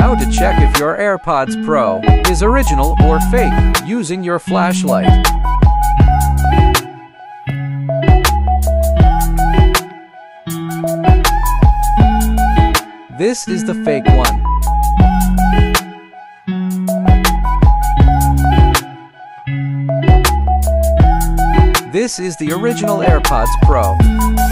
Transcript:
How to check if your AirPods Pro is original or fake using your flashlight. This is the fake one. This is the original AirPods Pro.